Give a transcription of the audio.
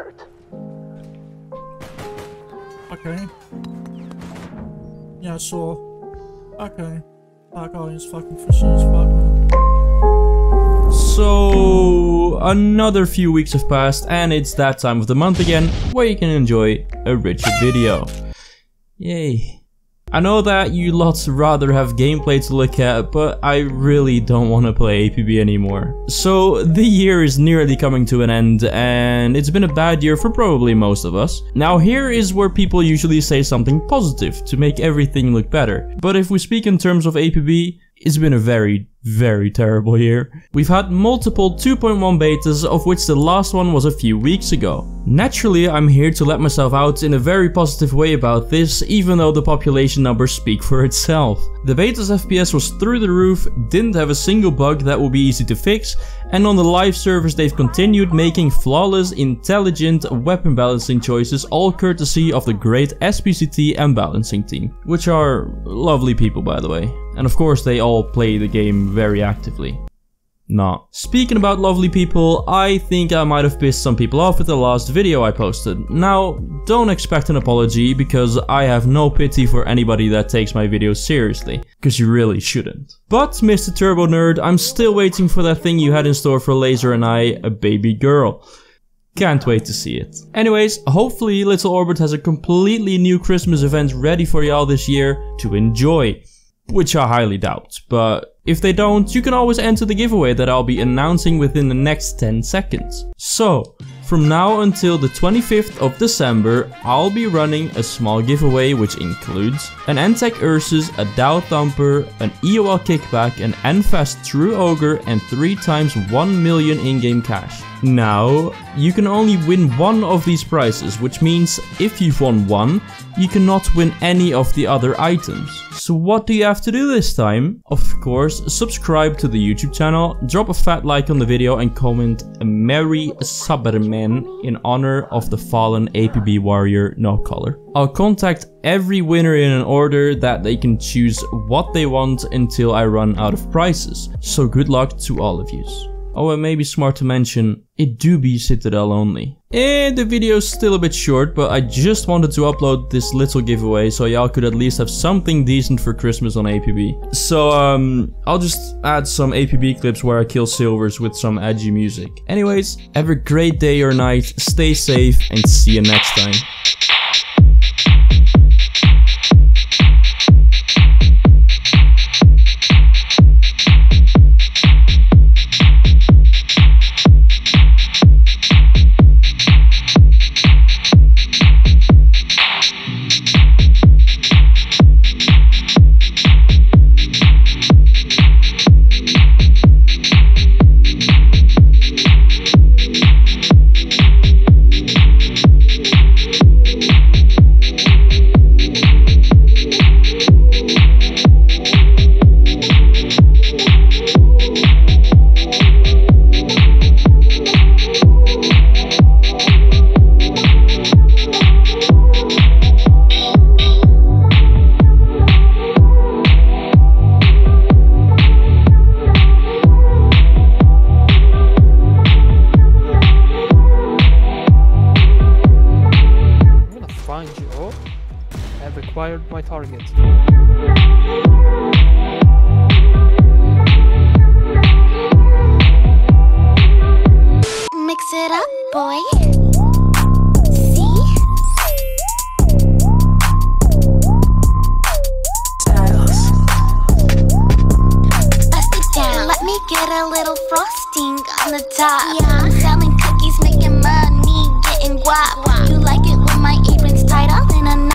hurt. Okay. Yeah, sure. Okay. That guy is fucking fishy as fuck. So, another few weeks have passed and it's that time of the month again where you can enjoy a Richard video. Yay. I know that you lots rather have gameplay to look at, but I really don't want to play APB anymore. So the year is nearly coming to an end and it's been a bad year for probably most of us. Now here is where people usually say something positive to make everything look better. But if we speak in terms of APB, it's been a very, very terrible year. We've had multiple 2.1 betas, of which the last one was a few weeks ago. Naturally, I'm here to let myself out in a very positive way about this, even though the population numbers speak for itself. The beta's FPS was through the roof, didn't have a single bug that will be easy to fix, and on the live servers they've continued making flawless, intelligent weapon balancing choices all courtesy of the great SPCT and balancing team, which are lovely people by the way. And of course they all play the game very actively. Nah. Speaking about lovely people, I think I might have pissed some people off with the last video I posted. Now, don't expect an apology because I have no pity for anybody that takes my videos seriously, because you really shouldn't. But, Mr. Turbo Nerd, I'm still waiting for that thing you had in store for Laser and I, a baby girl. Can't wait to see it. Anyways, hopefully Little Orbit has a completely new Christmas event ready for y'all this year to enjoy which I highly doubt, but if they don't, you can always enter the giveaway that I'll be announcing within the next 10 seconds. So, from now until the 25th of December, I'll be running a small giveaway which includes an N-Tech Ursus, a Dow Thumper, an EOL Kickback, an N-Fast True Ogre and 3 times 1 million in-game cash. Now, you can only win one of these prizes, which means if you've won one, you cannot win any of the other items. So what do you have to do this time? Of course, subscribe to the YouTube channel, drop a fat like on the video and comment Merry Saberman in honor of the fallen APB warrior No Color. I'll contact every winner in an order that they can choose what they want until I run out of prizes. So good luck to all of yous. Oh, and maybe smart to mention, it do be Citadel only. And the video's still a bit short, but I just wanted to upload this little giveaway so y'all could at least have something decent for Christmas on APB. So, um, I'll just add some APB clips where I kill silvers with some edgy music. Anyways, have a great day or night, stay safe, and see you next time. Acquired my target. Mix it up, boy. See? Bust down. Let me get a little frosting on the top. Yeah. Selling cookies, making money, getting guap.